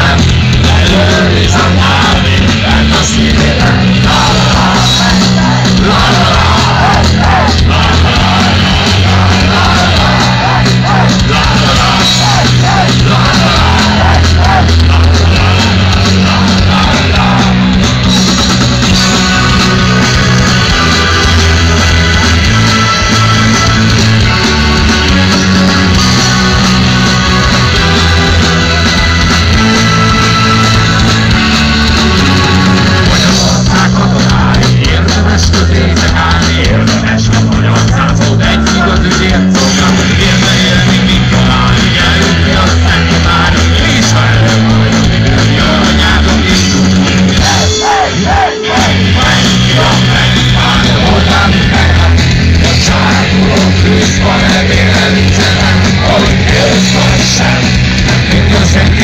time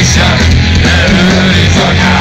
Revolution, revolution.